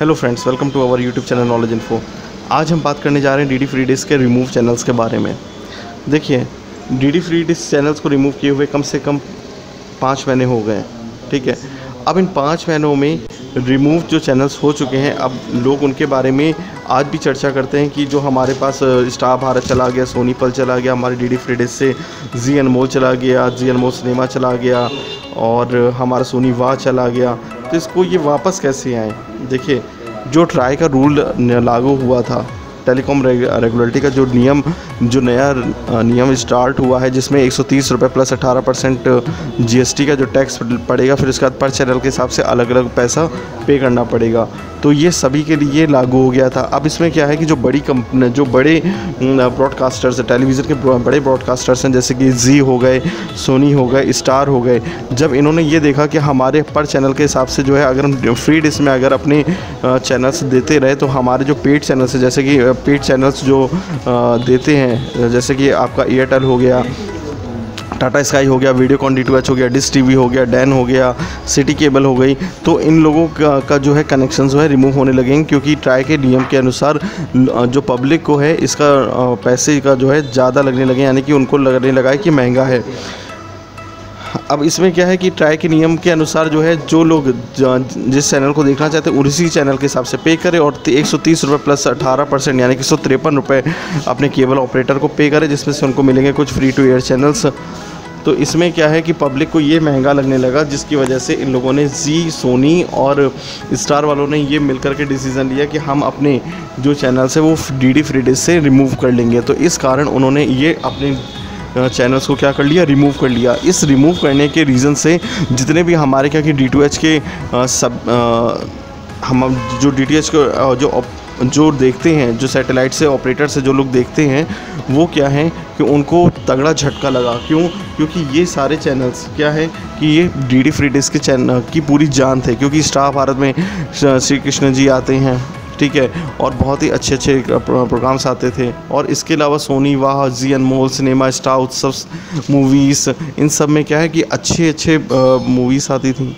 Hello friends welcome to our YouTube channel knowledge info आज हम बात करने जा रहे हैं डी डी फ्री डिस्क के रिमूव चैनल्स के बारे में। देखिए D D free dish channels को रिमूव किए हुए कम से कम पाँच महीने हो गए ठीक है? अब इन पाँच महीनों में रिमूव जो चैनल्स हो चुके हैं, अब लोग उनके बारे में आज भी चर्चा करते हैं कि जो हमारे पास स्टार भारत चला गया सोनी पल चला गया, हमारे डी डी फ्री डिस्क से जी अनमोल चला गया जी अनमोल सिनेमा चला गया, और हमारा सोनी वाह चला गया तो इसको ये वापस कैसे आए? देखिए, जो ट्राई का रूल लागू हुआ था, टेलीकॉम रेगुलेटरी का जो नियम, जो नया नियम स्टार्ट हुआ है, जिसमें एक सौ प्लस 18 परसेंट जीएसटी का जो टैक्स पड़ेगा, फिर उसके बाद पर चैनल के हिसाब से अलग अलग पैसा पे करना पड़ेगा। तो ये सभी के लिए लागू हो गया था। अब इसमें क्या है कि जो बड़ी कंपनी, जो बड़े ब्रॉडकास्टर्स हैं टेलीविज़न के बड़े ब्रॉडकास्टर्स हैं, जैसे कि जी हो गए सोनी हो गए स्टार हो गए, जब इन्होंने ये देखा कि हमारे पर चैनल के हिसाब से जो है, अगर हम फ्री डिस में अगर अपने चैनल्स देते रहे तो हमारे जो पेड चैनल्स हैं, जैसे कि पेड चैनल्स जो देते हैं, जैसे कि आपका एयरटेल हो गया टाटा स्काई हो गया वीडियो कॉन डी टू हो गया डिस टीवी हो गया डैन हो गया सिटी केबल हो गई तो इन लोगों का, का जो है कनेक्शन जो है रिमूव होने लगेंगे क्योंकि ट्राई के नियम के अनुसार जो पब्लिक को है इसका पैसे का जो है ज़्यादा लगने लगे यानी कि उनको लगने लगा है कि महँगा है। अब इसमें क्या है कि ट्राई के नियम के अनुसार जो है, जो लोग जिस चैनल को देखना चाहते हैं, उसी चैनल के हिसाब से पे करें और एक सौ प्लस अठारह परसेंट यानी कि सौ तिरपन रुपये अपने केबल ऑपरेटर को पे करें, जिसमें से उनको मिलेंगे कुछ फ्री टू एयर चैनल्स तो इसमें क्या है कि पब्लिक को ये महँगा लगने लगा, जिसकी वजह से इन लोगों ने जी सोनी और स्टार वालों ने ये मिलकर के डिसीज़न लिया कि हम अपने जो चैनल्स है, वो डी डी फ्री से रिमूव कर लेंगे। तो इस कारण उन्होंने ये अपने चैनल्स को क्या कर लिया? रिमूव कर लिया। इस रिमूव करने के रीज़न से जितने भी हमारे क्या कि डी टू एच के सब हम जो डी को जो जो देखते हैं, जो सैटेलाइट से ऑपरेटर से जो लोग देखते हैं, वो क्या है कि उनको तगड़ा झटका लगा। क्यों? क्योंकि ये सारे चैनल्स क्या है कि ये डी डी फ्री डिस्क के चैनल की पूरी जान थे। क्योंकि स्टार भारत में श्री कृष्ण जी आते हैं। ठीक है, और बहुत ही अच्छे अच्छे प्रोग्राम्स आते थे। और इसके अलावा Sony, Wah Zee Anmol Cinema Star Utsav Movies, इन सब में क्या है कि अच्छे अच्छे मूवीज़ आती थी।